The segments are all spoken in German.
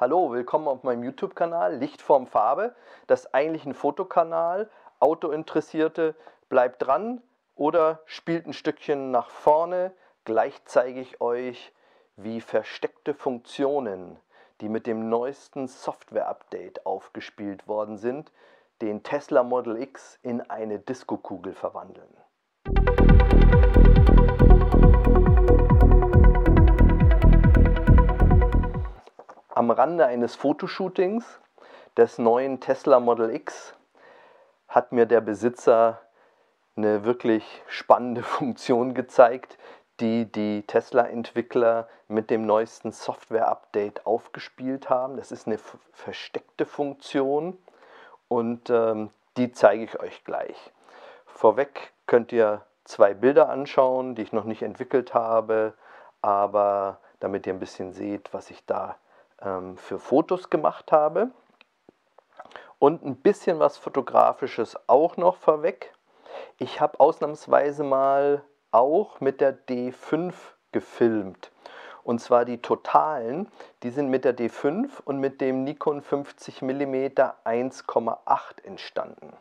Hallo, willkommen auf meinem YouTube-Kanal Lichtform Farbe. Das ist eigentlich ein Fotokanal. Autointeressierte, bleibt dran oder spielt ein Stückchen nach vorne. Gleich zeige ich euch, wie versteckte Funktionen, die mit dem neuesten Software-Update aufgespielt worden sind, den Tesla Model X in eine Diskokugel verwandeln. Rande eines Fotoshootings des neuen Tesla Model X hat mir der Besitzer eine wirklich spannende Funktion gezeigt, die die Tesla-Entwickler mit dem neuesten Software-Update aufgespielt haben. Das ist eine versteckte Funktion und ähm, die zeige ich euch gleich. Vorweg könnt ihr zwei Bilder anschauen, die ich noch nicht entwickelt habe, aber damit ihr ein bisschen seht, was ich da für Fotos gemacht habe. Und ein bisschen was Fotografisches auch noch vorweg. Ich habe ausnahmsweise mal auch mit der D5 gefilmt. Und zwar die totalen, die sind mit der D5 und mit dem Nikon 50 mm 1,8 entstanden.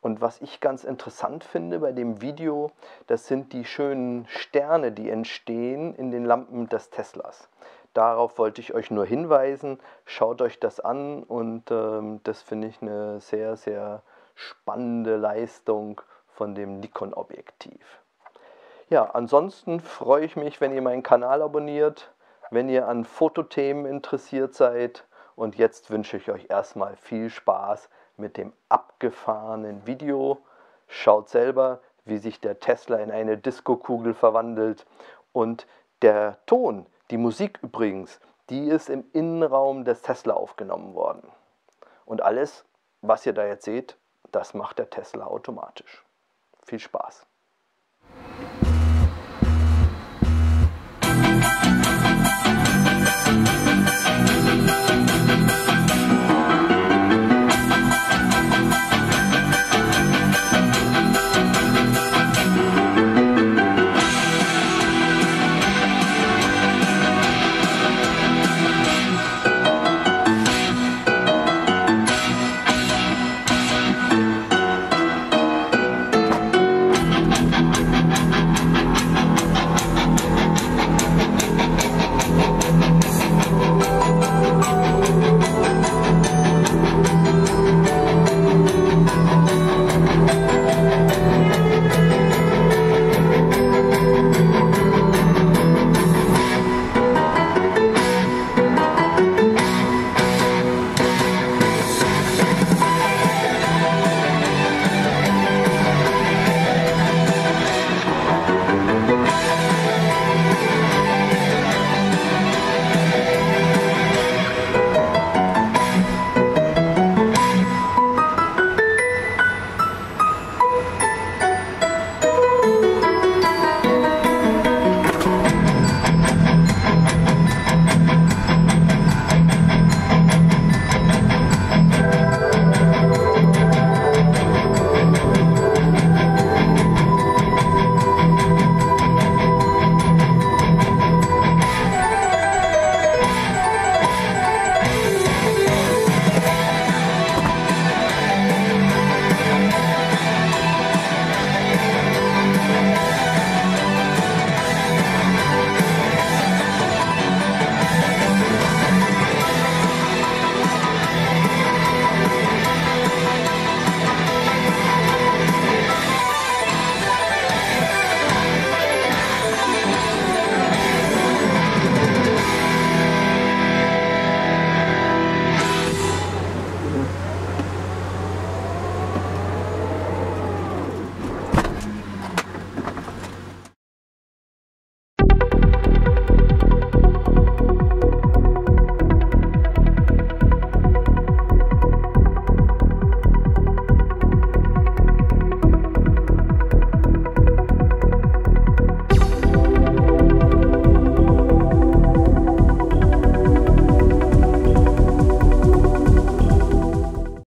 Und was ich ganz interessant finde bei dem Video, das sind die schönen Sterne, die entstehen in den Lampen des Teslas. Darauf wollte ich euch nur hinweisen. Schaut euch das an und ähm, das finde ich eine sehr, sehr spannende Leistung von dem Nikon-Objektiv. Ja, ansonsten freue ich mich, wenn ihr meinen Kanal abonniert, wenn ihr an Fotothemen interessiert seid. Und jetzt wünsche ich euch erstmal viel Spaß mit dem abgefahrenen Video. Schaut selber, wie sich der Tesla in eine Diskokugel verwandelt. Und der Ton, die Musik übrigens, die ist im Innenraum des Tesla aufgenommen worden. Und alles, was ihr da jetzt seht, das macht der Tesla automatisch. Viel Spaß!